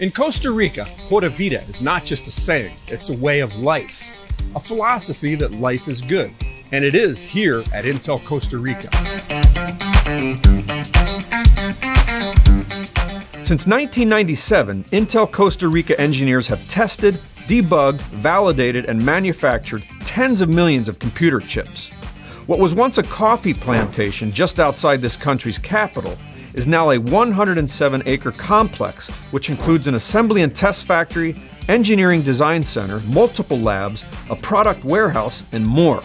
In Costa Rica, Pura Vida is not just a saying, it's a way of life, a philosophy that life is good. And it is here at Intel Costa Rica. Since 1997, Intel Costa Rica engineers have tested, debugged, validated, and manufactured tens of millions of computer chips. What was once a coffee plantation just outside this country's capital is now a 107 acre complex, which includes an assembly and test factory, engineering design center, multiple labs, a product warehouse, and more.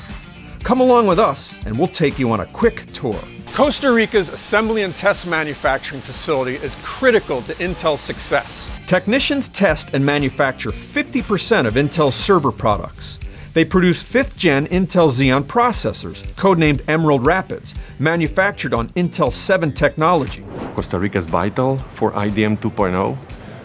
Come along with us, and we'll take you on a quick tour. Costa Rica's assembly and test manufacturing facility is critical to Intel's success. Technicians test and manufacture 50% of Intel's server products. They produce 5th gen Intel Xeon processors, codenamed Emerald Rapids, manufactured on Intel 7 technology. Costa Rica is vital for IDM 2.0,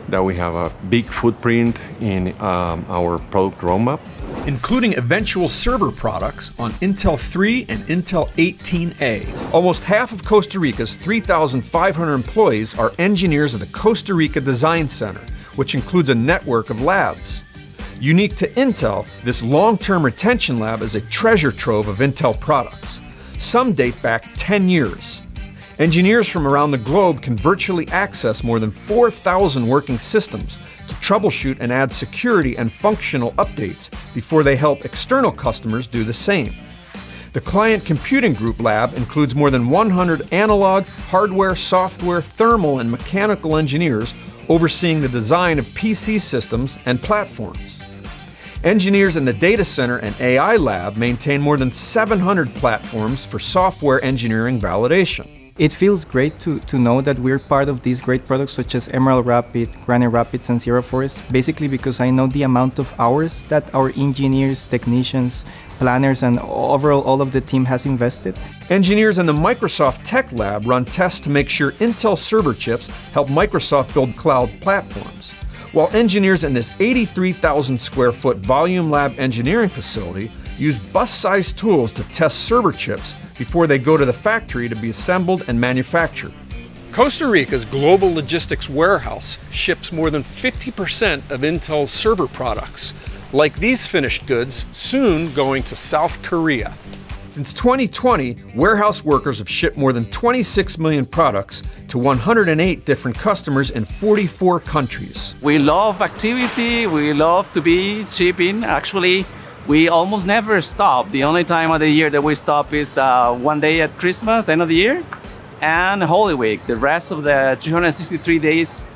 that we have a big footprint in um, our product roadmap. Including eventual server products on Intel 3 and Intel 18A. Almost half of Costa Rica's 3,500 employees are engineers of the Costa Rica Design Center, which includes a network of labs. Unique to Intel, this long-term retention lab is a treasure trove of Intel products. Some date back 10 years. Engineers from around the globe can virtually access more than 4,000 working systems to troubleshoot and add security and functional updates before they help external customers do the same. The Client Computing Group lab includes more than 100 analog, hardware, software, thermal, and mechanical engineers overseeing the design of PC systems and platforms. Engineers in the data center and AI lab maintain more than 700 platforms for software engineering validation. It feels great to, to know that we're part of these great products such as Emerald Rapid, Granite Rapids, and Sierra Forest, basically because I know the amount of hours that our engineers, technicians, planners, and overall all of the team has invested. Engineers in the Microsoft Tech Lab run tests to make sure Intel server chips help Microsoft build cloud platforms while engineers in this 83,000 square foot volume lab engineering facility use bus-sized tools to test server chips before they go to the factory to be assembled and manufactured. Costa Rica's global logistics warehouse ships more than 50% of Intel's server products, like these finished goods soon going to South Korea. Since 2020, warehouse workers have shipped more than 26 million products to 108 different customers in 44 countries. We love activity, we love to be shipping. Actually, we almost never stop. The only time of the year that we stop is uh, one day at Christmas, end of the year, and Holy Week. The rest of the 363 days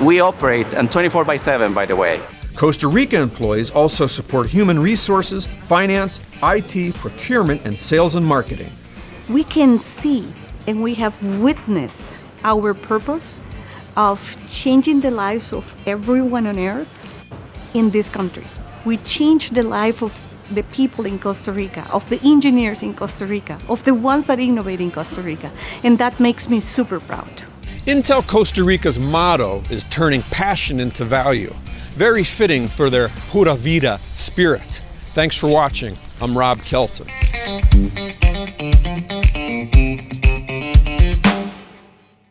we operate, and 24 by 7, by the way. Costa Rica employees also support human resources, finance, IT, procurement, and sales and marketing. We can see and we have witnessed our purpose of changing the lives of everyone on earth in this country. We change the life of the people in Costa Rica, of the engineers in Costa Rica, of the ones that innovate in Costa Rica, and that makes me super proud. Intel Costa Rica's motto is turning passion into value very fitting for their pura vida spirit. Thanks for watching. I'm Rob Kelton.